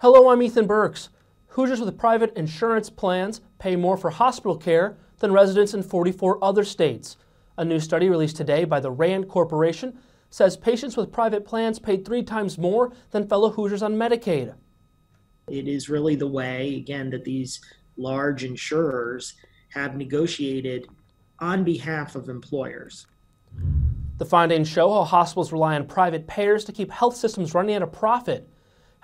Hello, I'm Ethan Burks. Hoosiers with private insurance plans pay more for hospital care than residents in 44 other states. A new study released today by the RAND Corporation says patients with private plans paid three times more than fellow Hoosiers on Medicaid. It is really the way, again, that these large insurers have negotiated on behalf of employers. The findings show how hospitals rely on private payers to keep health systems running at a profit.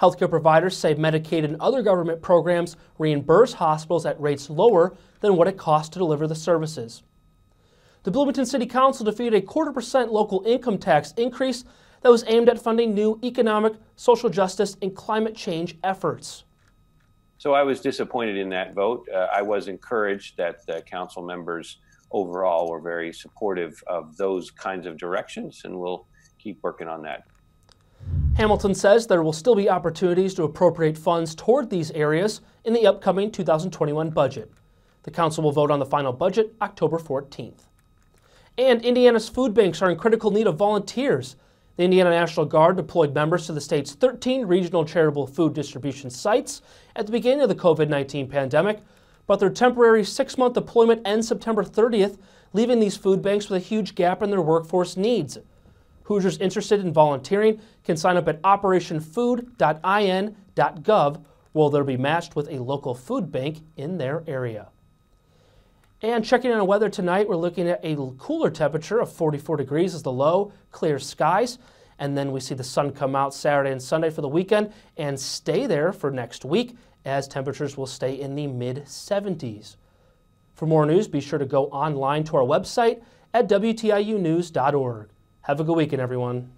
Healthcare providers say Medicaid and other government programs reimburse hospitals at rates lower than what it costs to deliver the services. The Bloomington City Council defeated a quarter percent local income tax increase that was aimed at funding new economic, social justice, and climate change efforts. So I was disappointed in that vote. Uh, I was encouraged that the council members overall were very supportive of those kinds of directions, and we'll keep working on that. Hamilton says there will still be opportunities to appropriate funds toward these areas in the upcoming 2021 budget. The council will vote on the final budget October 14th. And Indiana's food banks are in critical need of volunteers. The Indiana National Guard deployed members to the state's 13 regional charitable food distribution sites at the beginning of the COVID 19 pandemic, but their temporary six month deployment ends September 30th, leaving these food banks with a huge gap in their workforce needs. Hoosiers interested in volunteering can sign up at operationfood.in.gov where they'll be matched with a local food bank in their area. And checking on the weather tonight, we're looking at a cooler temperature of 44 degrees as the low, clear skies. And then we see the sun come out Saturday and Sunday for the weekend and stay there for next week as temperatures will stay in the mid 70s. For more news, be sure to go online to our website at WTIUnews.org. Have a good weekend, everyone.